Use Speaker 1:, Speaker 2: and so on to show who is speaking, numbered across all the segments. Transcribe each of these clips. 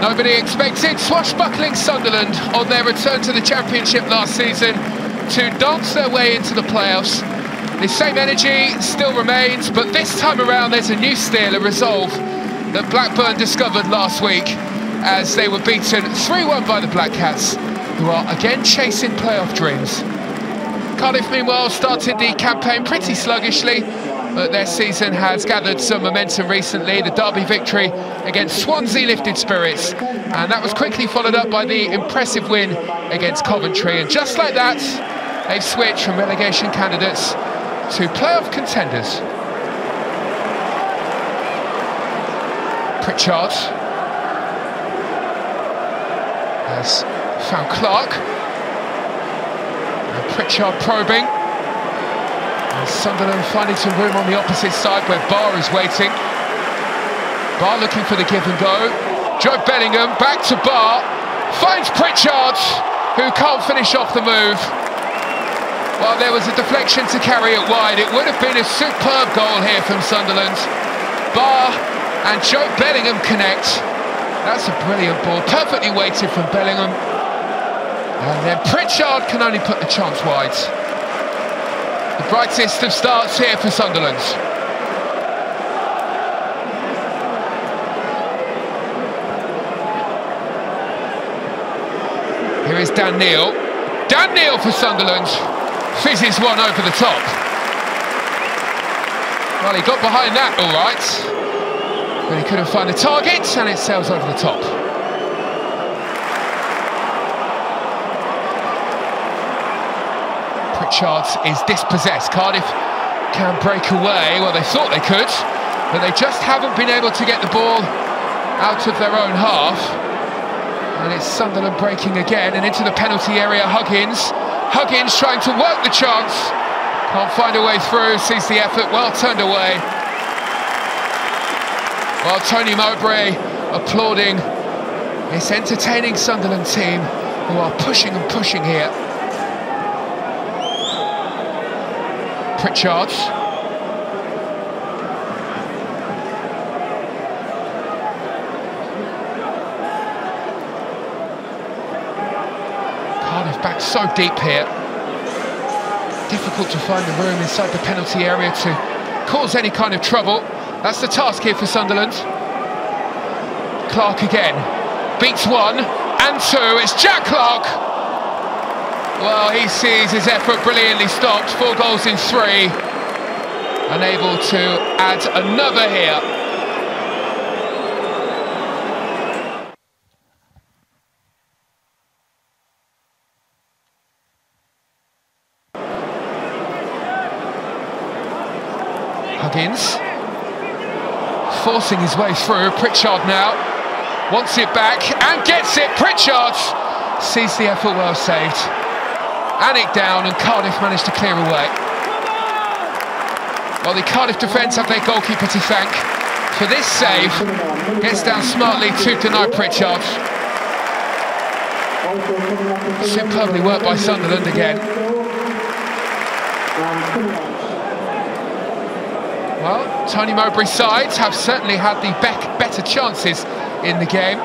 Speaker 1: Nobody expected swashbuckling Sunderland on their return to the Championship last season to dance their way into the playoffs. The same energy still remains, but this time around there's a new steel, a resolve that Blackburn discovered last week as they were beaten 3-1 by the Black Cats, who are again chasing playoff dreams. Cardiff, meanwhile, started the campaign pretty sluggishly, but their season has gathered some momentum recently. The derby victory against Swansea lifted spirits, and that was quickly followed up by the impressive win against Coventry. And just like that, they've switched from relegation candidates to playoff contenders. Pritchard has found Clarke. And Pritchard probing. And Sunderland finding some room on the opposite side where Ba is waiting. Ba looking for the give and go. Jobe Bellingham back to Ba. Finds Pritchard, who can't finish off the move. Well, there was a deflection to carry it wide. It would have been a superb goal here from Sunderland. Ba and Jobe Bellingham connect. That's a brilliant ball, perfectly weighted from Bellingham. And then Pritchard can only put the chance wide. Brightest of starts here for Sunderland. Here is Dan Neil. Dan Neil for Sunderland. Fizzes one over the top. Well, he got behind that all right. But he couldn't find the target and it sails over the top. Pritchard is dispossessed. Cardiff can break away. Well, they thought they could, but they just haven't been able to get the ball out of their own half. And it's Sunderland breaking again and into the penalty area. Huggins. Huggins trying to work the chance. Can't find a way through. Sees the effort. Well turned away. Well, Tony Mowbray applauding this entertaining Sunderland team who are pushing and pushing here. Pritchard. Cardiff back so deep here. Difficult to find the room inside the penalty area to cause any kind of trouble. That's the task here for Sunderland. Clarke again. Beats one and two. It's Jack Clarke. Well, he sees his effort brilliantly stopped. Four goals in three. Unable to add another here. Huggins forcing his way through. Pritchard now wants it back and gets it. Pritchard sees the effort well saved. Alnwick down and Cardiff managed to clear away. Well, the Cardiff defence have their goalkeeper to thank for this save. Gets down smartly to deny Pritchard. Superbly worked by Sunderland again. Well, Tony Mowbray's sides have certainly had the be better chances in the game.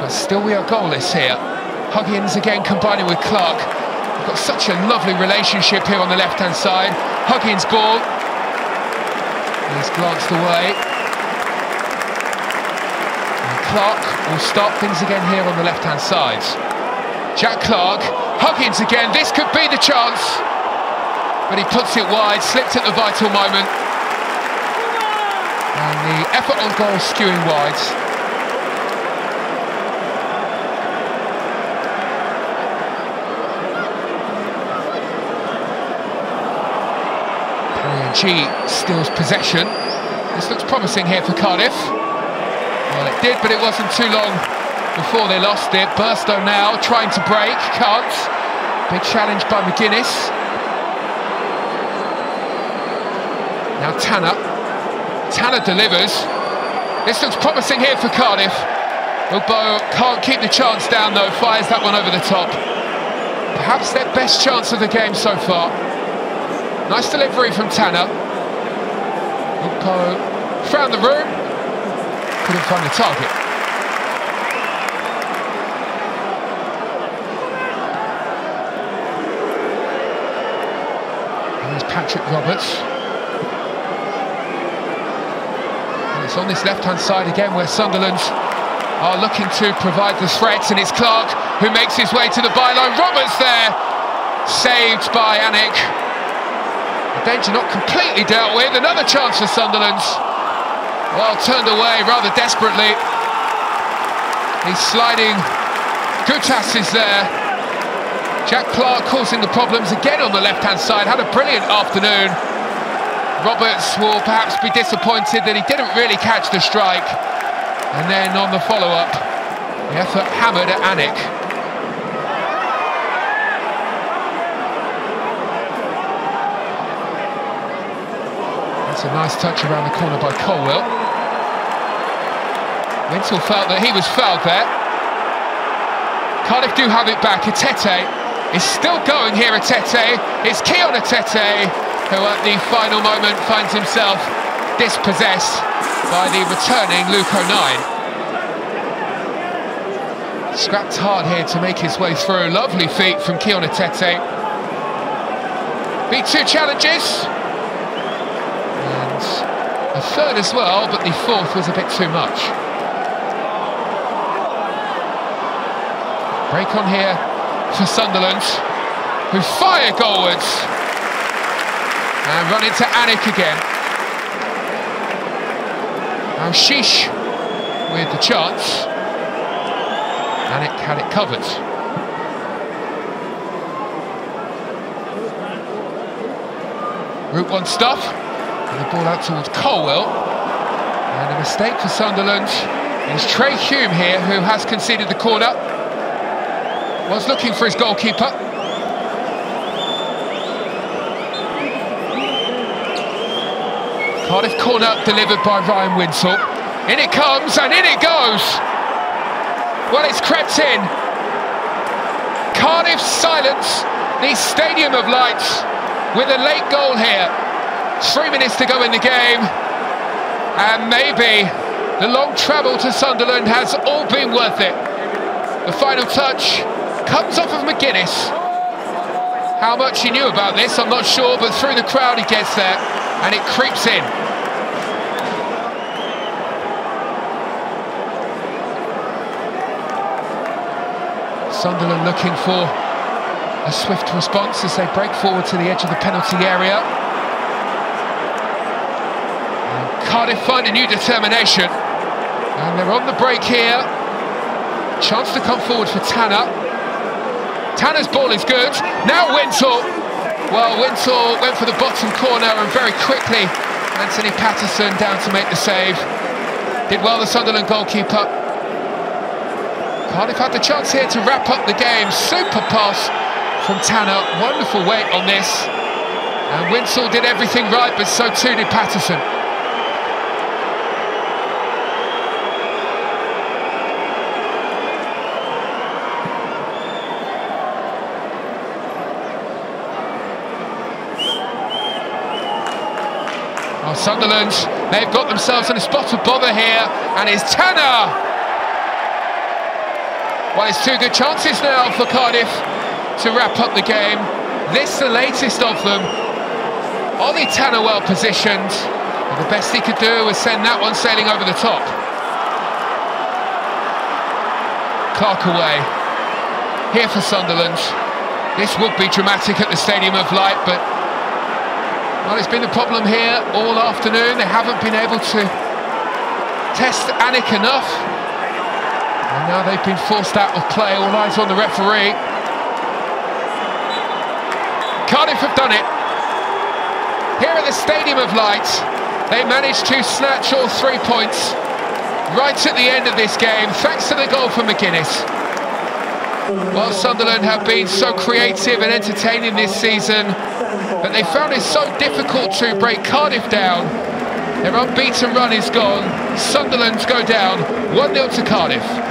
Speaker 1: But still we are goalless here. Huggins again combining with Clarke. We've got such a lovely relationship here on the left-hand side. Huggins ball. He's glanced away. And Clarke will start things again here on the left-hand side. Jack Clarke, Huggins again. This could be the chance but he puts it wide, slipped at the vital moment. And the effort on goal skewing wide. Ng steals possession. This looks promising here for Cardiff. Well, it did, but it wasn't too long before they lost it. Burstow now trying to break, can't. Big challenge by McGuinness. Now Tanner. Tanner delivers. This looks promising here for Cardiff. Ugbo can't keep the chance down though, fires that one over the top. Perhaps their best chance of the game so far. Nice delivery from Tanner. Ugbo found the room. couldn't find the target. Here's Patrick Roberts. And it's on this left-hand side again where Sunderland are looking to provide the threats, and it's Clarke who makes his way to the byline. Roberts there, saved by Alnwick. The danger not completely dealt with. Another chance for Sunderland. Well, turned away rather desperately. He's sliding. Goutas is there. Jack Clarke causing the problems again on the left-hand side. Had a brilliant afternoon. Roberts will perhaps be disappointed that he didn't really catch the strike. And then on the follow-up, the effort hammered at Alnwick. A nice touch around the corner by Colwill. Wintle felt that he was fouled there. Cardiff do have it back. Etete is still going here, Etete. It's Kion Etete who at the final moment finds himself dispossessed by the returning Luke O'Nien. Scrapped hard here to make his way through. Lovely feet from Kion Etete. Beat two challenges. A third as well, but the fourth was a bit too much. Break on here for Sunderland, who fire goalwards. And run into Alnwick again. Now Aouchiche with the chance. Alnwick had it covered. Route one stuff. And the ball out towards Colwill. And a mistake for Sunderland. It's Trai Hume here who has conceded the corner was looking for his goalkeeper. Cardiff corner delivered by Ryan Wintle. In it comes and in it goes. Well, it's crept in. Cardiff silence the Stadium of Lights with a late goal here. Three minutes to go in the game. And maybe the long travel to Sunderland has all been worth it. The final touch comes off of McGuinness. How much he knew about this, I'm not sure, but through the crowd he gets there, and it creeps in. Sunderland looking for a swift response as they break forward to the edge of the penalty area. And Cardiff find a new determination. And they're on the break here. Chance to come forward for Tanner. Tanner's ball is good. Now Wintle. Well, Wintle went for the bottom corner and very quickly Anthony Patterson down to make the save. Did well the Sunderland goalkeeper. Cardiff had the chance here to wrap up the game. Super pass from Tanner. Wonderful weight on this. And Wintle did everything right, but so too did Patterson. Oh, Sunderland, they've got themselves in a spot of bother here, and it's Tanner! Well, it's two good chances now for Cardiff to wrap up the game. This the latest of them. Ollie Tanner well positioned, and the best he could do was send that one sailing over the top. Clarke away. Here for Sunderland. This would be dramatic at the Stadium of Light, but well, it's been a problem here all afternoon. They haven't been able to test Alnwick enough. And now they've been forced out of play. All eyes on the referee. Cardiff have done it. Here at the Stadium of Light, they managed to snatch all three points right at the end of this game, thanks to the goal from McGuinness. While Sunderland have been so creative and entertaining this season, but they found it so difficult to break Cardiff down. Their unbeaten run is gone. Sunderland's go down 1-0 to Cardiff.